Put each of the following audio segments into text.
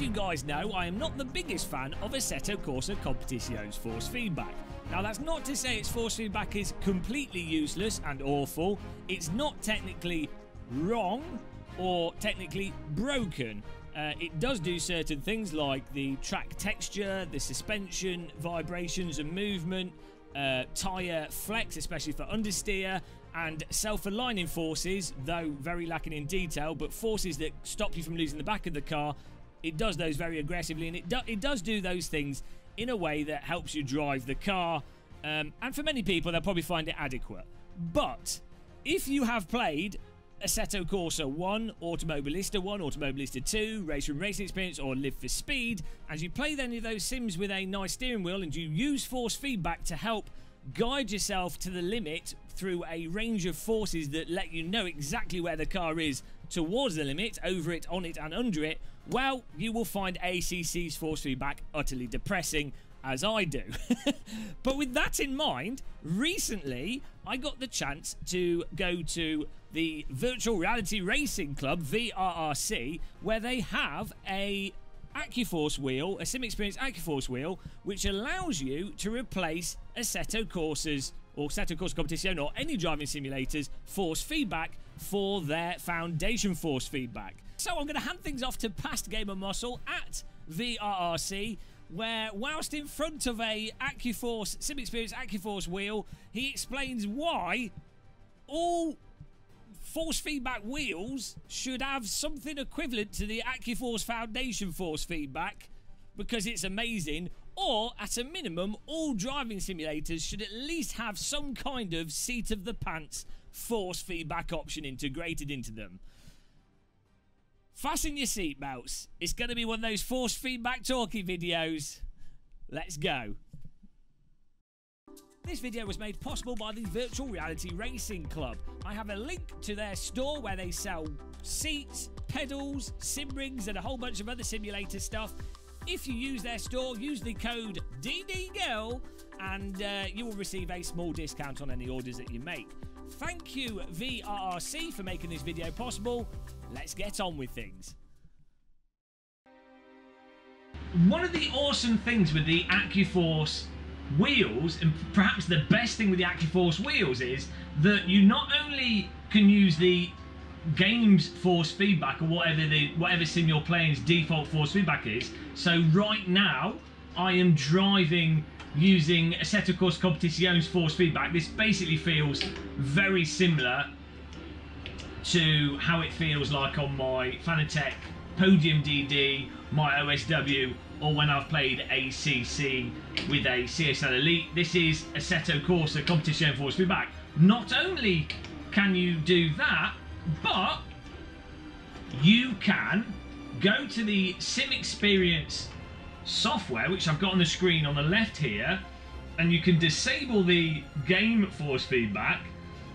as you guys know, I am not the biggest fan of Assetto Corsa Competizione's force feedback. Now, that's not to say its force feedback is completely useless and awful. It's not technically wrong or technically broken. Uh, it does do certain things like the track texture, the suspension, vibrations and movement, uh, tyre flex, especially for understeer, and self-aligning forces, though very lacking in detail, but forces that stop you from losing the back of the car. It does those very aggressively, and it, do it does do those things in a way that helps you drive the car. Um, and for many people, they'll probably find it adequate. But if you have played Assetto Corsa 1, Automobilista 1, Automobilista 2, Race Room Racing Experience, or Live for Speed, as you play any of those sims with a nice steering wheel and you use force feedback to help guide yourself to the limit through a range of forces that let you know exactly where the car is towards the limit, over it, on it, and under it, well, you will find ACC's force feedback utterly depressing as I do. but with that in mind, recently I got the chance to go to the Virtual Reality Racing Club, VRRC, where they have a AccuForce wheel, a SimXperience AccuForce wheel, which allows you to replace Assetto Corsa's or Assetto Corsa Competizione or any driving simulators force feedback for their foundation force feedback. So I'm going to hand things off to past gamer muscle at VRRC where whilst in front of a AccuForce, SimXperience AccuForce wheel, he explains why all force feedback wheels should have something equivalent to the AccuForce Foundation force feedback because it's amazing. Or, at a minimum, all driving simulators should at least have some kind of seat of the pants force feedback option integrated into them. Fasten your seatbelts. It's going to be one of those force feedback talkie videos. Let's go. This video was made possible by the Virtual Reality Racing Club. I have a link to their store where they sell seats, pedals, sim rings, and a whole bunch of other simulator stuff. If you use their store, use the code DDGIRL and uh, you will receive a small discount on any orders that you make. Thank you, VRRC, for making this video possible. Let's get on with things. One of the awesome things with the AccuForce wheels, and perhaps the best thing with the AccuForce wheels is that you not only can use the game's force feedback or whatever the whatever sim you're playing's default force feedback is. So right now, I am driving using Assetto Corsa Competizione's force feedback. This basically feels very similar to how it feels like on my Fanatec Podium DD, my OSW, or when I've played ACC with a CSL Elite. This is Assetto Corsa Competizione Force Feedback. Not only can you do that, but you can go to the SimXperience software, which I've got on the screen on the left here, and you can disable the game force feedback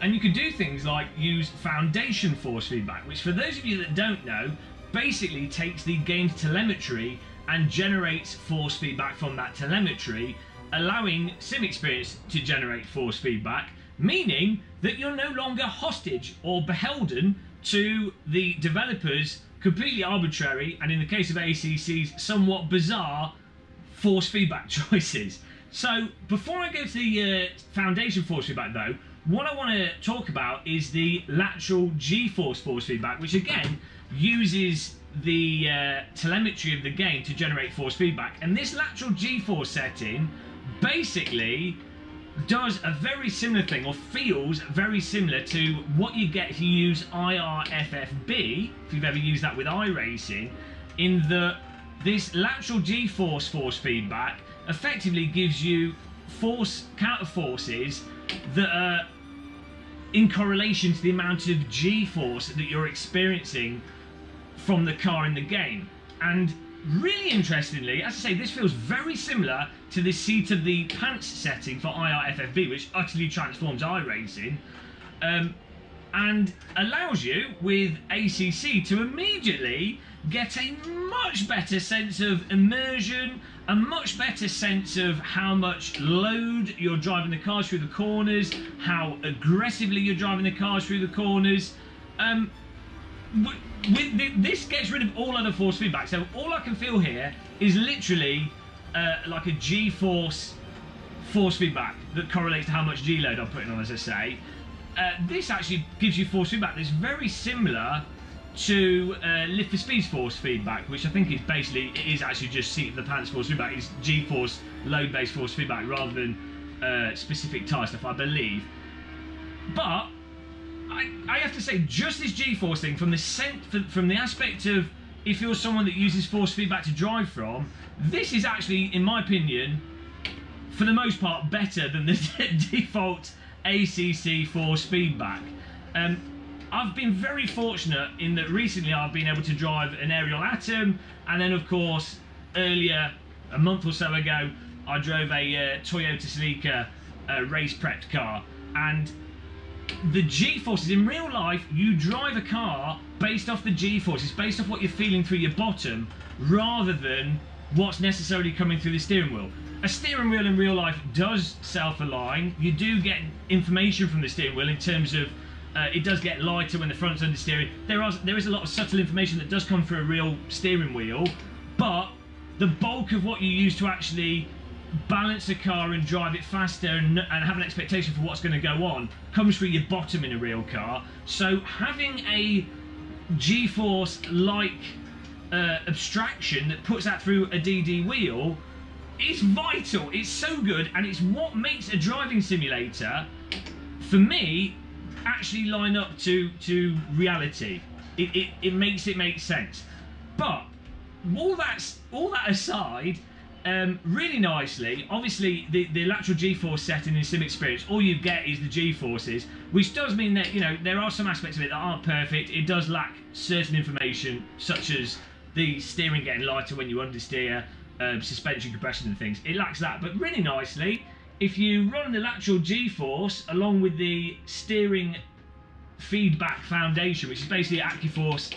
and you can do things like use foundation force feedback, which for those of you that don't know, basically takes the game's telemetry and generates force feedback from that telemetry, allowing SimXperience to generate force feedback, meaning that you're no longer hostage or beholden to the developers' completely arbitrary and in the case of ACC's somewhat bizarre force feedback choices. So before I go to the uh, foundation force feedback though, what I want to talk about is the lateral G-force force feedback, which again uses the uh, telemetry of the game to generate force feedback. And this lateral G-force setting basically does a very similar thing, or feels very similar to what you get if you use IRFFB, if you've ever used that with iRacing, in that this lateral G-force force feedback effectively gives you force counter forces that are in correlation to the amount of g-force that you're experiencing from the car in the game. And really interestingly, as I say, this feels very similar to the seat of the pants setting for IRFFB, which utterly transforms iRacing, um, and allows you with ACC to immediately get a much better sense of immersion, a much better sense of how much load you're driving the car through the corners, how aggressively you're driving the car through the corners. Um, with the, this gets rid of all other force feedback. So all I can feel here is literally uh, like a G-force force feedback that correlates to how much G-load I'm putting on, as I say. Uh, this actually gives you force feedback that's very similar to uh, Live for Speed's force feedback, which I think is basically it is actually just seat of the pants force feedback. It's G-force load-based force feedback rather than uh, specific tyre stuff, I believe. But I, I have to say, just this G-force thing, from the scent, from the aspect of if you're someone that uses force feedback to drive from, this is actually, in my opinion, for the most part, better than the default ACC force feedback. Um, I've been very fortunate in that recently I've been able to drive an Ariel Atom, and then of course earlier, a month or so ago, I drove a uh, Toyota Celica uh, race prepped car, and the G-forces in real life, you drive a car based off the G-forces, based off what you're feeling through your bottom, rather than what's necessarily coming through the steering wheel. A steering wheel in real life does self-align. You do get information from the steering wheel in terms of uh, it does get lighter when the front's under steering. There are there is a lot of subtle information that does come through a real steering wheel, but the bulk of what you use to actually balance a car and drive it faster and, and have an expectation for what's going to go on comes through your bottom in a real car. So having a G-force like uh, abstraction that puts that through a DD wheel is vital. It's so good, and it's what makes a driving simulator, for me, actually line up to to reality. It, it, it makes it make sense. But all that's all that aside, um, really nicely. Obviously, the, the lateral G-force setting in SimXperience, all you get is the G-forces, which does mean that you know there are some aspects of it that aren't perfect. It does lack certain information, such as the steering getting lighter when you understeer, um, suspension compression and things. It lacks that, but really nicely, if you run the lateral G-force along with the steering feedback foundation, which is basically AccuForce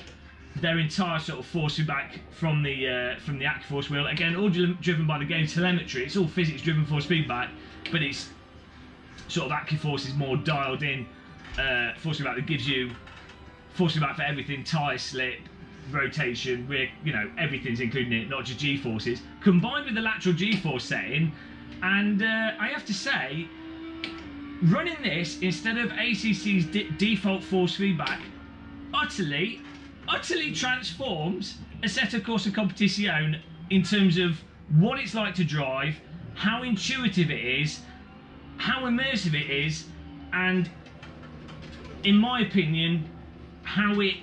their entire sort of force feedback from the uh, from the AccuForce wheel. Again, all driven by the game telemetry. It's all physics driven force feedback, but it's sort of AccuForce is more dialed in uh, force feedback that gives you force feedback for everything: tire slip, rotation. We're you know everything's including it, not just G forces. Combined with the lateral G force setting, and uh, I have to say, running this instead of ACC's default force feedback utterly utterly transforms Assetto Corsa Competizione in terms of what it's like to drive, how intuitive it is, how immersive it is, and in my opinion, how it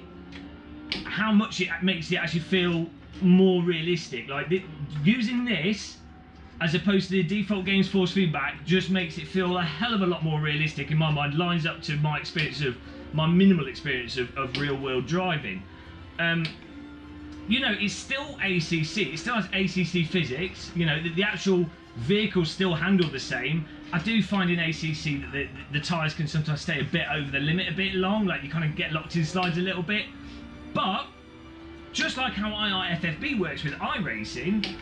how much it makes it actually feel more realistic. Like the, using this as opposed to the default games force feedback just makes it feel a hell of a lot more realistic in my mind. Lines up to my experience of my minimal experience of, of real world driving um, you know, it's still ACC. It still has ACC physics. You know, the, the actual vehicles still handle the same. I do find in ACC that the, the, tyres can sometimes stay a bit over the limit, a bit long. Like you kind of get locked in slides a little bit. But just like how IRFFB works with iRacing,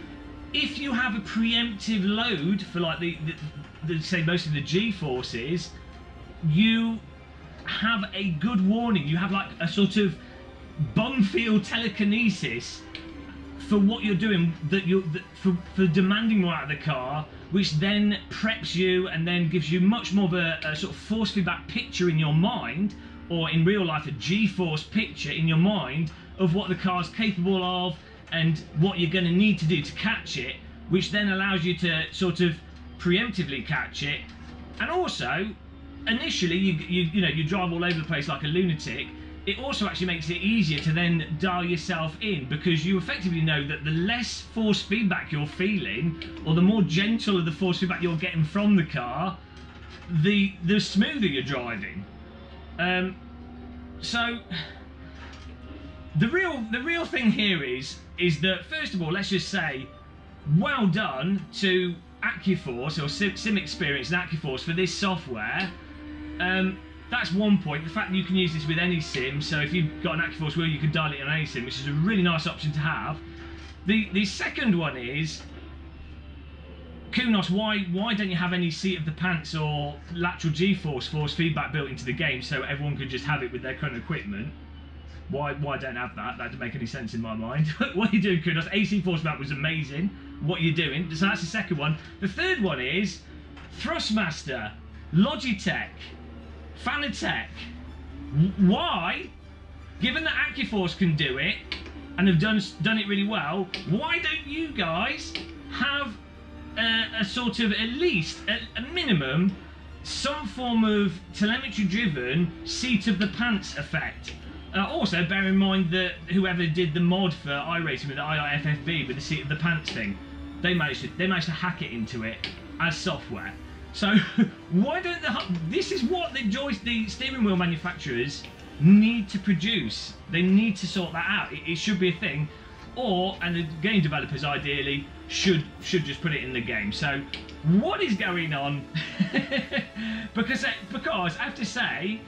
if you have a preemptive load for like the, the, the say most of the G forces, you have a good warning. You have like a sort of bumfield telekinesis for what you're doing that you're that for, for demanding more out of the car which then preps you and then gives you much more of a, a sort of force feedback picture in your mind or in real life a g-force picture in your mind of what the car's capable of and what you're going to need to do to catch it which then allows you to sort of preemptively catch it. And also initially you, you, you know you drive all over the place like a lunatic it also actually makes it easier to then dial yourself in because you effectively know that the less force feedback you're feeling or the more gentle of the force feedback you're getting from the car the the smoother you're driving. Um, so the real the real thing here is is that first of all let's just say well done to AccuForce or Sim, Experience and AccuForce for this software. Um, that's one point. The fact that you can use this with any sim, so if you've got an AccuForce wheel, you can dial it on any sim, which is a really nice option to have. The the second one is Kunos, why why don't you have any seat of the pants or lateral G-force force feedback built into the game so everyone could just have it with their current equipment? Why why don't have that? That doesn't make any sense in my mind. what are you doing, Kunos? AC Force map was amazing. What are you doing? So that's the second one. The third one is Thrustmaster, Logitech, Fanatec. Why, given that AccuForce can do it and have done done it really well, why don't you guys have a, a sort of at least a, a minimum some form of telemetry driven seat of the pants effect? Uh, also, bear in mind that whoever did the mod for iRacing with the IRFFB with the seat of the pants thing, they managed to they managed to hack it into it as software. So why don't the this is what the joist the steering wheel manufacturers need to produce. They need to sort that out. It, it should be a thing, or and the game developers ideally should should just put it in the game. So what is going on? because because I have to say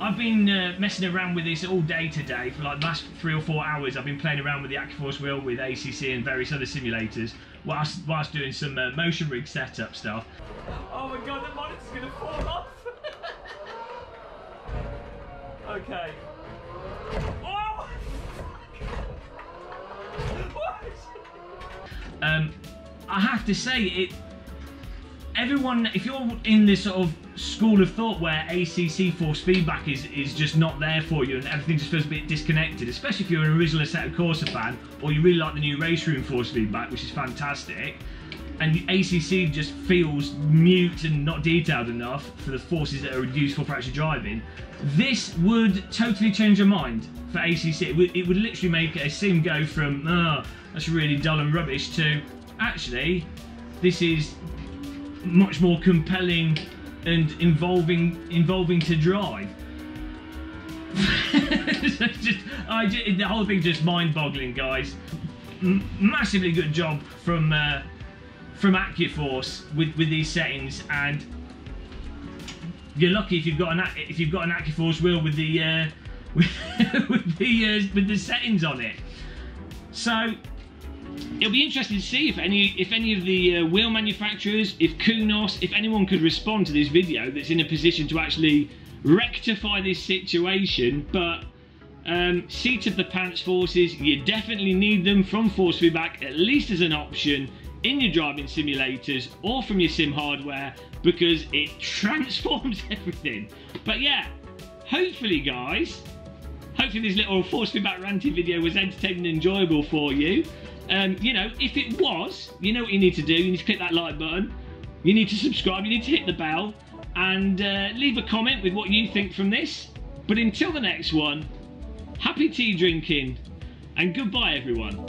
I've been uh, messing around with this all day today for like the last three or four hours. I've been playing around with the AccuForce wheel with ACC and various other simulators whilst, whilst doing some uh, motion rig setup stuff. Oh my god, the monitor's gonna fall off! okay. Oh! um, I have to say, it everyone, if you're in this sort of school of thought where ACC force feedback is, is just not there for you and everything just feels a bit disconnected, especially if you're an original Assetto Corsa fan or you really like the new race room force feedback, which is fantastic, and ACC just feels mute and not detailed enough for the forces that are useful for actually driving, this would totally change your mind for ACC. It would, it would literally make a sim go from, oh, that's really dull and rubbish to, actually, this is much more compelling and involving involving to drive. just, I just, the whole thing's just mind-boggling, guys. M massively good job from uh, from AccuForce with with these settings, and you're lucky if you've got an if you've got an AccuForce wheel with the uh, with, with the uh, with the settings on it. So It'll be interesting to see if any if any of the uh, wheel manufacturers, if Kunos, if anyone could respond to this video that's in a position to actually rectify this situation. But um, seat of the pants forces, you definitely need them from force feedback at least as an option in your driving simulators or from your sim hardware because it transforms everything. But yeah, hopefully guys, hopefully this little force feedback ranting video was entertaining and enjoyable for you. Um, you know, if it was, you know what you need to do. You need to click that like button. You need to subscribe. You need to hit the bell and uh, leave a comment with what you think from this. But until the next one, happy tea drinking and goodbye everyone.